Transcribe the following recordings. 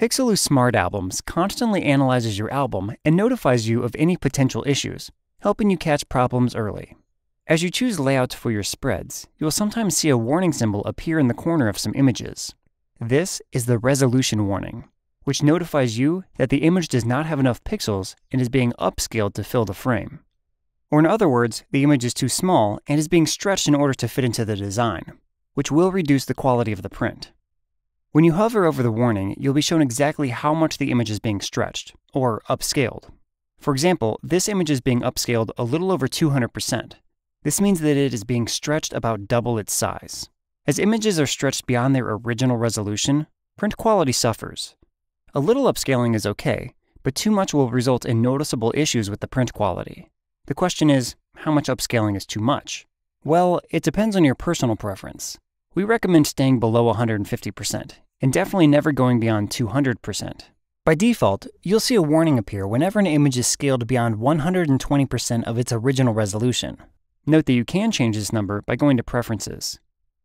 Pixellu Smart Albums constantly analyzes your album and notifies you of any potential issues, helping you catch problems early. As you choose layouts for your spreads, you will sometimes see a warning symbol appear in the corner of some images. This is the resolution warning, which notifies you that the image does not have enough pixels and is being upscaled to fill the frame. Or in other words, the image is too small and is being stretched in order to fit into the design, which will reduce the quality of the print. When you hover over the warning, you'll be shown exactly how much the image is being stretched, or upscaled. For example, this image is being upscaled a little over 200%. This means that it is being stretched about double its size. As images are stretched beyond their original resolution, print quality suffers. A little upscaling is okay, but too much will result in noticeable issues with the print quality. The question is, how much upscaling is too much? Well, it depends on your personal preference. We recommend staying below 150%, and definitely never going beyond 200%. By default, you'll see a warning appear whenever an image is scaled beyond 120% of its original resolution. Note that you can change this number by going to Preferences.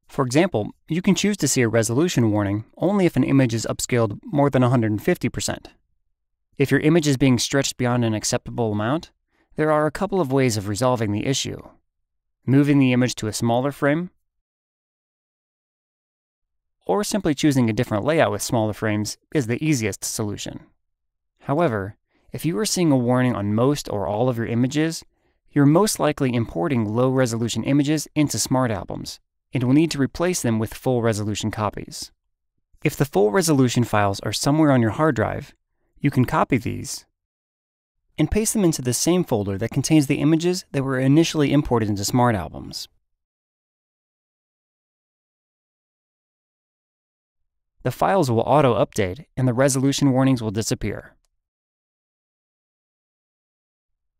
For example, you can choose to see a resolution warning only if an image is upscaled more than 150%. If your image is being stretched beyond an acceptable amount, there are a couple of ways of resolving the issue. Moving the image to a smaller frame or simply choosing a different layout with smaller frames is the easiest solution. However, if you are seeing a warning on most or all of your images, you're most likely importing low resolution images into Smart Albums and will need to replace them with full resolution copies. If the full resolution files are somewhere on your hard drive, you can copy these and paste them into the same folder that contains the images that were initially imported into Smart Albums. The files will auto-update and the resolution warnings will disappear.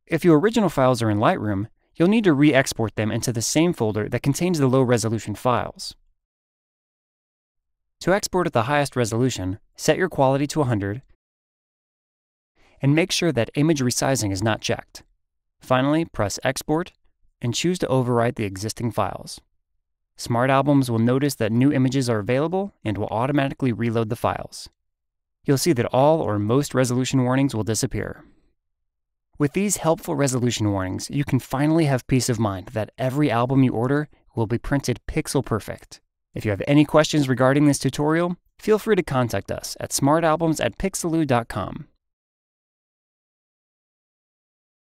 If your original files are in Lightroom, you'll need to re-export them into the same folder that contains the low-resolution files. To export at the highest resolution, set your quality to 100 and make sure that image resizing is not checked. Finally, press Export and choose to overwrite the existing files. Smart Albums will notice that new images are available and will automatically reload the files. You'll see that all or most resolution warnings will disappear. With these helpful resolution warnings, you can finally have peace of mind that every album you order will be printed pixel perfect. If you have any questions regarding this tutorial, feel free to contact us at smartalbums at pixellu.com.